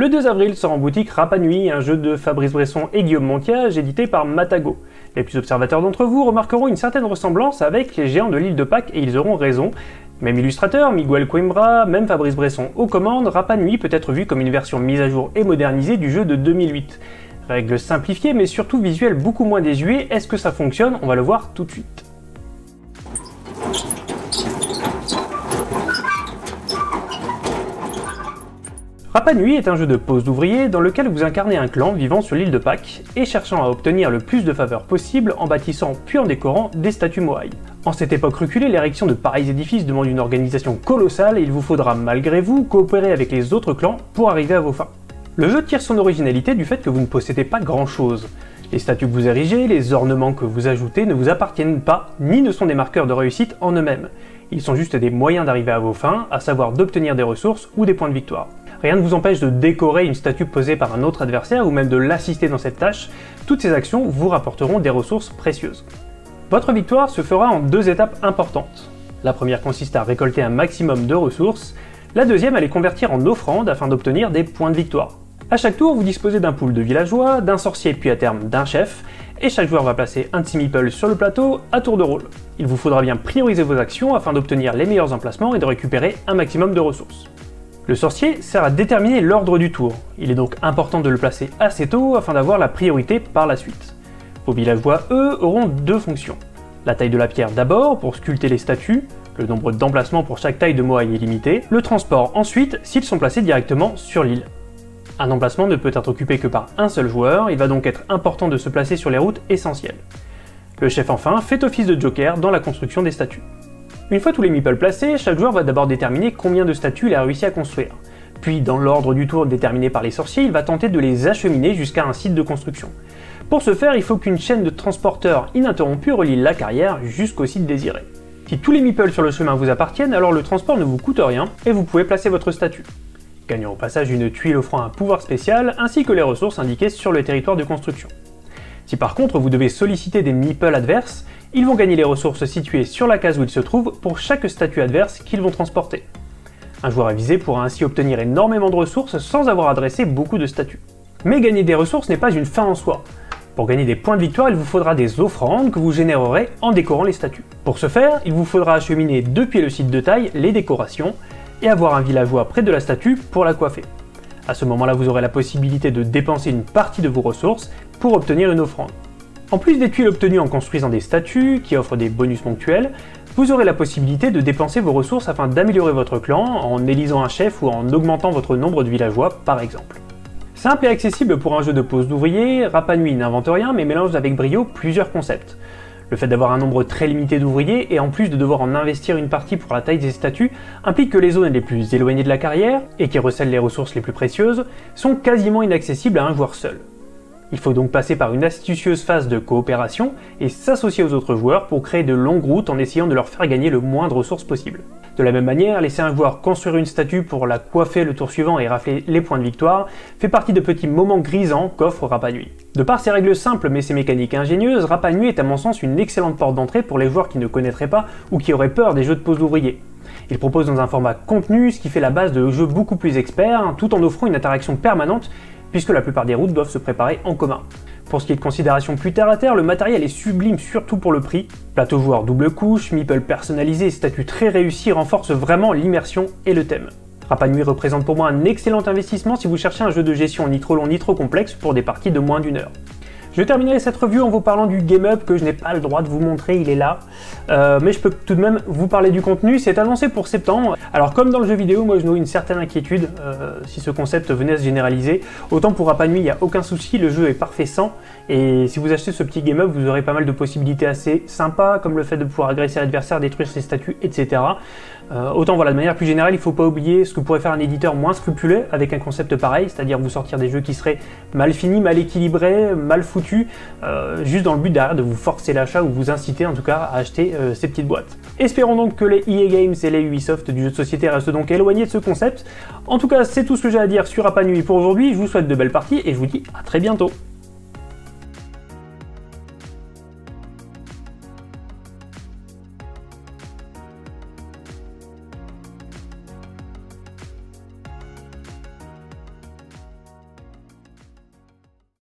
Le 2 avril sort en boutique Rapa Nui, un jeu de Fabrice Bresson et Guillaume Montiage édité par Matago. Les plus observateurs d'entre vous remarqueront une certaine ressemblance avec les géants de l'île de Pâques et ils auront raison. Même illustrateur, Miguel Coimbra, même Fabrice Bresson aux commandes, Rapa Nui peut être vu comme une version mise à jour et modernisée du jeu de 2008. Règles simplifiées mais surtout visuelles beaucoup moins désuées, est-ce que ça fonctionne? On va le voir tout de suite. Rapa Nui est un jeu de pose d'ouvriers dans lequel vous incarnez un clan vivant sur l'île de Pâques et cherchant à obtenir le plus de faveurs possible en bâtissant puis en décorant des statues Moai. En cette époque reculée, l'érection de pareils édifices demande une organisation colossale et il vous faudra malgré vous coopérer avec les autres clans pour arriver à vos fins. Le jeu tire son originalité du fait que vous ne possédez pas grand chose. Les statues que vous érigez, les ornements que vous ajoutez ne vous appartiennent pas, ni ne sont des marqueurs de réussite en eux-mêmes. Ils sont juste des moyens d'arriver à vos fins, à savoir d'obtenir des ressources ou des points de victoire. Rien ne vous empêche de décorer une statue posée par un autre adversaire ou même de l'assister dans cette tâche, toutes ces actions vous rapporteront des ressources précieuses. Votre victoire se fera en deux étapes importantes. La première consiste à récolter un maximum de ressources, la deuxième à les convertir en offrandes afin d'obtenir des points de victoire. A chaque tour, vous disposez d'un pool de villageois, d'un sorcier puis à terme d'un chef, et chaque joueur va placer un Meeple sur le plateau à tour de rôle. Il vous faudra bien prioriser vos actions afin d'obtenir les meilleurs emplacements et de récupérer un maximum de ressources. Le sorcier sert à déterminer l'ordre du tour. Il est donc important de le placer assez tôt afin d'avoir la priorité par la suite. Vos villageois, eux, auront deux fonctions. La taille de la pierre d'abord pour sculpter les statues, le nombre d'emplacements pour chaque taille de moai est limité, le transport ensuite s'ils sont placés directement sur l'île. Un emplacement ne peut être occupé que par un seul joueur, il va donc être important de se placer sur les routes essentielles. Le chef enfin fait office de joker dans la construction des statues. Une fois tous les meeples placés, chaque joueur va d'abord déterminer combien de statues il a réussi à construire. Puis, dans l'ordre du tour déterminé par les sorciers, il va tenter de les acheminer jusqu'à un site de construction. Pour ce faire, il faut qu'une chaîne de transporteurs ininterrompue relie la carrière jusqu'au site désiré. Si tous les meeples sur le chemin vous appartiennent, alors le transport ne vous coûte rien et vous pouvez placer votre statue. Gagnant au passage une tuile offrant un pouvoir spécial ainsi que les ressources indiquées sur le territoire de construction. Si par contre vous devez solliciter des meeples adverses, ils vont gagner les ressources situées sur la case où ils se trouvent pour chaque statue adverse qu'ils vont transporter. Un joueur avisé pourra ainsi obtenir énormément de ressources sans avoir adressé beaucoup de statues. Mais gagner des ressources n'est pas une fin en soi. Pour gagner des points de victoire, il vous faudra des offrandes que vous générerez en décorant les statues. Pour ce faire, il vous faudra acheminer depuis le site de taille les décorations et avoir un villageois près de la statue pour la coiffer. À ce moment-là, vous aurez la possibilité de dépenser une partie de vos ressources pour obtenir une offrande. En plus des tuiles obtenues en construisant des statues, qui offrent des bonus ponctuels, vous aurez la possibilité de dépenser vos ressources afin d'améliorer votre clan en élisant un chef ou en augmentant votre nombre de villageois par exemple. Simple et accessible pour un jeu de pose d'ouvriers, Rapa Nui n'invente rien mais mélange avec brio plusieurs concepts. Le fait d'avoir un nombre très limité d'ouvriers et en plus de devoir en investir une partie pour la taille des statues implique que les zones les plus éloignées de la carrière, et qui recèlent les ressources les plus précieuses, sont quasiment inaccessibles à un joueur seul. Il faut donc passer par une astucieuse phase de coopération et s'associer aux autres joueurs pour créer de longues routes en essayant de leur faire gagner le moins de ressources possible. De la même manière, laisser un joueur construire une statue pour la coiffer le tour suivant et rafler les points de victoire fait partie de petits moments grisants qu'offre Rapa Nui. De par ses règles simples mais ses mécaniques ingénieuses, Rapa Nui est à mon sens une excellente porte d'entrée pour les joueurs qui ne connaîtraient pas ou qui auraient peur des jeux de pose d'ouvriers. Il propose dans un format contenu, ce qui fait la base de jeux beaucoup plus experts, tout en offrant une interaction permanente puisque la plupart des routes doivent se préparer en commun. Pour ce qui est de considération plus terre à terre, le matériel est sublime surtout pour le prix. Plateau joueur double couche, meeple personnalisé et statut très réussi renforcent vraiment l'immersion et le thème. Rapa Nui représente pour moi un excellent investissement si vous cherchez un jeu de gestion ni trop long ni trop complexe pour des parties de moins d'une heure. Je terminerai cette revue en vous parlant du Game Up que je n'ai pas le droit de vous montrer, il est là. Euh, mais je peux tout de même vous parler du contenu, c'est annoncé pour septembre. Alors comme dans le jeu vidéo, moi je noue une certaine inquiétude euh, si ce concept venait à se généraliser. Autant pour Rapa Nui, il n'y a aucun souci, le jeu est parfait sans. Et si vous achetez ce petit Game Up, vous aurez pas mal de possibilités assez sympas, comme le fait de pouvoir agresser l'adversaire, détruire ses statues, etc. Euh, autant voilà, de manière plus générale, il ne faut pas oublier ce que pourrait faire un éditeur moins scrupuleux avec un concept pareil, c'est-à-dire vous sortir des jeux qui seraient mal finis, mal équilibrés, mal foutus, euh, juste dans le but derrière de vous forcer l'achat ou vous inciter en tout cas à acheter euh, ces petites boîtes. Espérons donc que les EA Games et les Ubisoft du jeu de société restent donc éloignés de ce concept. En tout cas, c'est tout ce que j'ai à dire sur Apanui pour aujourd'hui. Je vous souhaite de belles parties et je vous dis à très bientôt.